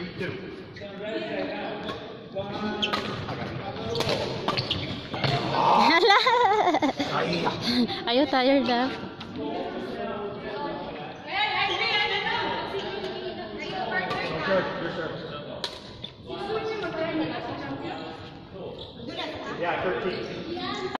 three, two. Are you tired now? Yeah, 13.